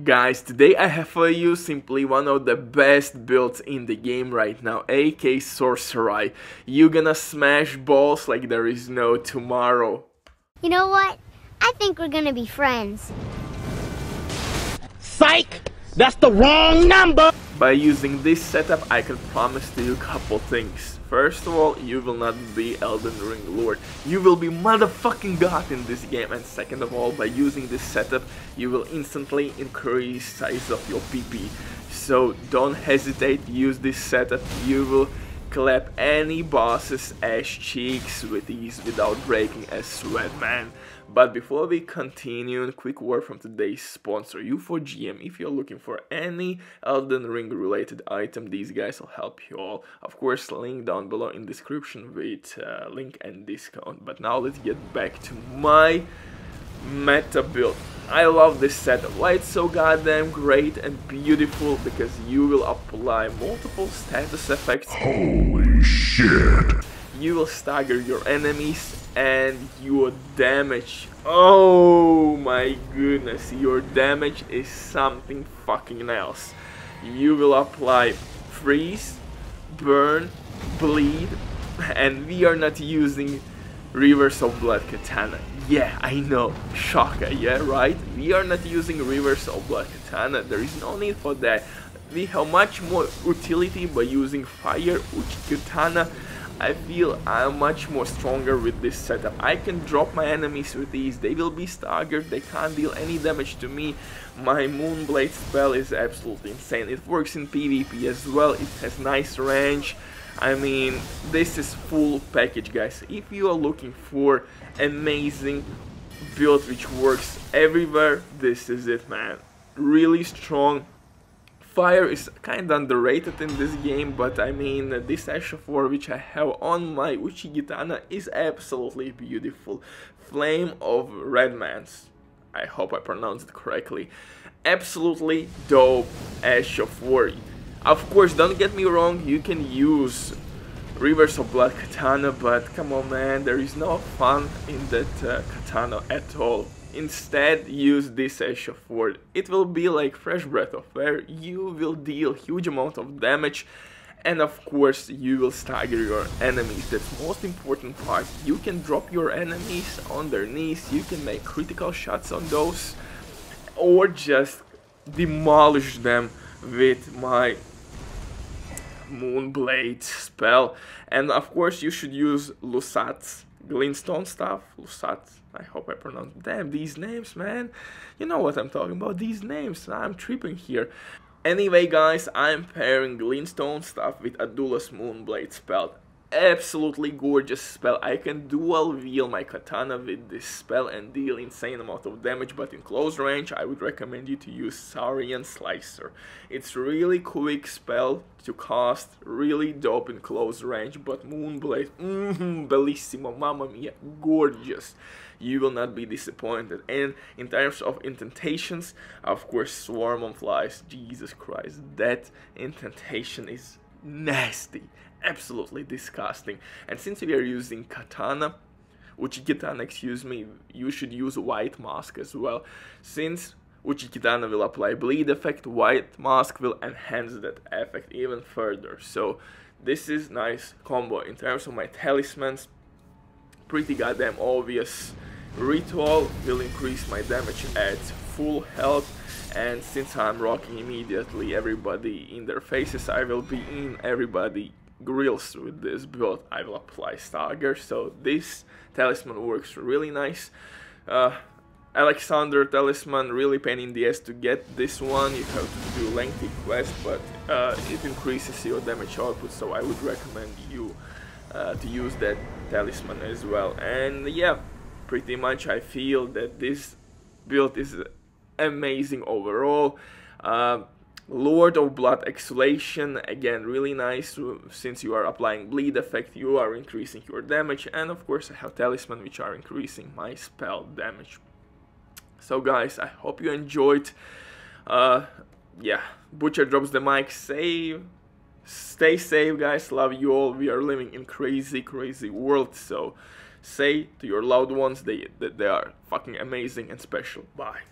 Guys, today I have for you simply one of the best builds in the game right now, AK Sorcerer. You gonna smash balls like there is no tomorrow. You know what? I think we're gonna be friends. Psych! That's the wrong number! By using this setup, I can promise to you a couple things. First of all, you will not be Elden Ring Lord. You will be motherfucking God in this game. And second of all, by using this setup, you will instantly increase size of your PP. So don't hesitate, use this setup. You will clap any boss's ass cheeks with ease without breaking a sweat, man. But before we continue, a quick word from today's sponsor, U4GM. If you're looking for any Elden Ring related item, these guys will help you all. Of course, link down below in description with uh, link and discount. But now let's get back to my meta build. I love this setup. Why it's so goddamn great and beautiful because you will apply multiple status effects. Holy shit. You will stagger your enemies and your damage. Oh my goodness, your damage is something fucking else. You will apply freeze, burn, bleed, and we are not using Rivers of Blood katana. Yeah, I know, Shaka, yeah, right? We are not using Rivers of Blood katana, there is no need for that. We have much more utility by using fire Uchigatana I feel I'm much more stronger with this setup. I can drop my enemies with ease. They will be staggered. They can't deal any damage to me. My Moonblade spell is absolutely insane. It works in PvP as well. It has nice range. I mean, this is full package, guys. If you are looking for amazing build which works everywhere, this is it, man. Really strong, Fire is kind of underrated in this game, but I mean, this Ash of War which I have on my Uchigatana is absolutely beautiful. Flame of Redmanes. I hope I pronounced it correctly. Absolutely dope Ash of War. Of course, don't get me wrong, you can use Rivers of Blood Katana, but come on man, there is no fun in that uh, katana at all instead use this Ash of War. It will be like Fresh Breath of Air, you will deal huge amount of damage and of course you will stagger your enemies, that's most important part. You can drop your enemies on their knees, you can make critical shots on those or just demolish them with my Moonblade spell. And of course you should use Lusat's Glintstone stuff, Lusat, I hope I pronounced damn these names, man. You know what I'm talking about, these names, I'm tripping here. Anyway guys, I'm pairing Glintstone stuff with Adula's Moonblade spell absolutely gorgeous spell. I can dual wield my katana with this spell and deal insane amount of damage, but in close range I would recommend you to use Carian Slicer. It's really quick spell to cast, really dope in close range, but Moonblade, mmm, bellissimo, mamma mia, gorgeous. You will not be disappointed. And in terms of intentations, of course, Swarm on Flies, Jesus Christ, that intentation is nasty absolutely disgusting. And since we are using katana, Uchigatana, excuse me, you should use white mask as well. Since Uchigatana will apply bleed effect, white mask will enhance that effect even further. So this is nice combo. In terms of my talismans, pretty goddamn obvious. Ritual will increase my damage at full health and since I'm rocking immediately everybody in their faces, I will be in everybody grills with this build. I will apply stagger so this talisman works really nice. Uh, Alexander talisman really pain in the ass to get this one. You have to do lengthy quest but uh, it increases your damage output so I would recommend you uh, to use that talisman as well. And yeah pretty much I feel that this build is amazing overall. Uh, Lord of Blood Exultation, again really nice since you are applying bleed effect you are increasing your damage and of course I have Talisman which are increasing my spell damage. So guys I hope you enjoyed, uh, yeah Butcher drops the mic, save, stay safe guys, love you all, we are living in crazy crazy world. So say to your loved ones they, that they are fucking amazing and special, bye.